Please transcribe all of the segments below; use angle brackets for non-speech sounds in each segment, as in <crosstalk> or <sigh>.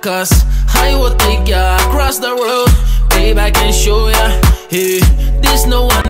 Cause I will take ya across the road. Babe, I can show ya. Hey, this no one.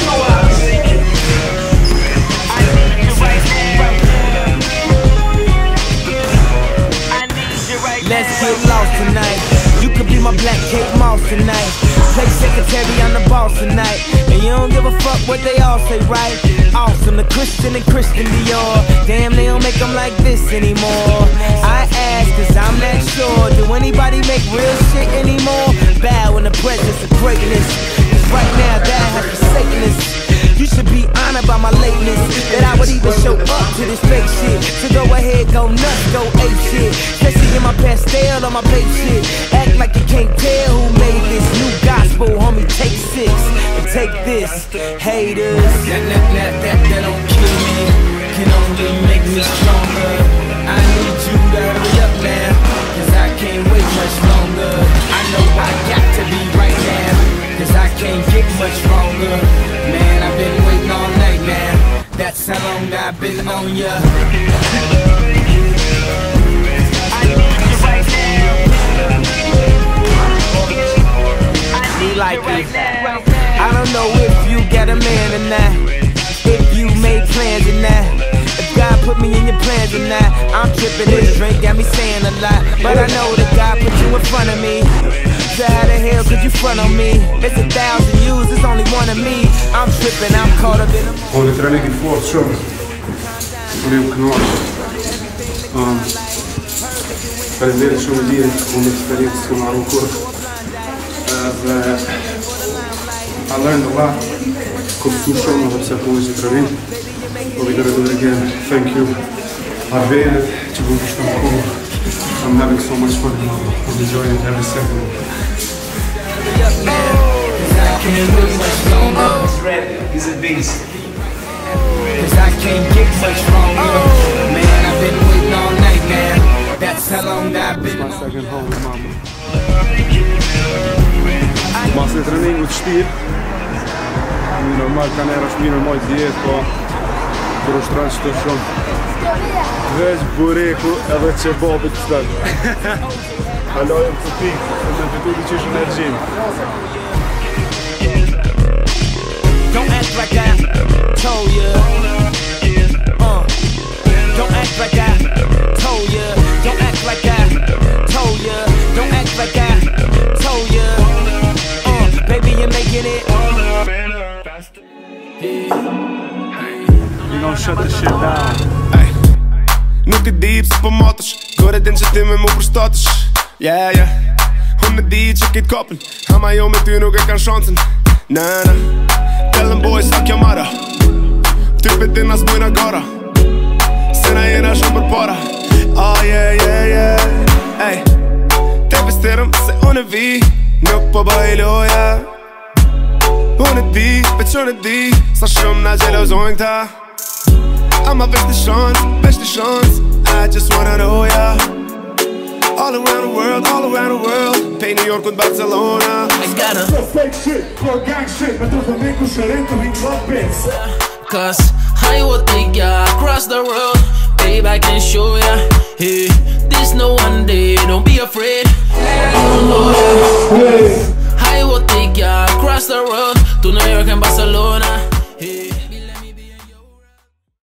Get lost tonight. You could be my black Kate Moss tonight. Play secretary on the boss tonight. And you don't give a fuck what they all say, right? Awesome, the Christian and Christian Dior. Damn, they don't make them like this anymore. I ask, cause I'm not sure. Do anybody make real shit anymore? Bow in the presence of greatness. Cause right now, that has forsaken us. You should be honored by my lateness That I would even show up to this fake shit So go ahead, go nuts, go ape shit in my pastel on my babe shit. Act like you can't tell who made this. New gospel Homie, take six. And take this. Haters. That, that, that, that, that don't kill me. Can only make me stronger. I need you to hurry up now Cause I can't wait much longer. I know I got to be right now Cause I can't get much stronger. Man, I've been waiting all night now That's how long I've been on ya Be like. I don't know if you got a man or not If you made plans or not If God put me in your plans or not I'm tripping, this drink got me saying a lot But I know that God put you in front of me So how the hell could you front on me? It's a thousand yous, it's only one of me I'm tripping, I'm caught up in a Oni treningi fort shumë. Unë jam kënaqur. Um, Faleminderit shumë mirë, unë eksperiencë që marrë kur. Dhe uh, I learned a lot. Kuptu shumë edhe pse po ishte trening. Po vi gonna do it again. Thank you. Që bu kështë në kohë. I'm having so much fun now. I'm enjoying every second. I can't wait He's a beast. Cause I can't get much stronger Man, I've been waiting all night now That's how long I've been My second home mama. E treningu të shtirë Në normal ka nera është mirë me mojtë djetë, po Kër është rënë që të shumë. Veç bureku edhe që bobit të stëtë Halojëm <laughs> të pikë, se me fitu të qishë energjim Gon' shut the shit down Nuk e di pse po matësh. Kore din që ti me mu përstatësh. Yeah, yeah. Unë e di që kitë kopën Ama jo me ty nuk e kanë shansën. Na, na. Tell them boys sa kjo mara Ty pe ti nas bujna gara. Se na jena shumë për para. Oh, yeah, yeah, yeah. Ey Te pestirëm se unë e vi Nuk po bëj loja. Unë e di, veç unë e di Sa shumë na gjelozojnë ta I'ma vesh the shawns, vesh the shawns I just wanna know ya All around the world, all around the world Pay New York with Barcelona I gotta. Fake shit, core gang shit Me të thëmi ku shërin të vinë club bits Cause I will take ya across the road. Babe, I can show ya. Hey, this no one day. Don't be afraid. Hey,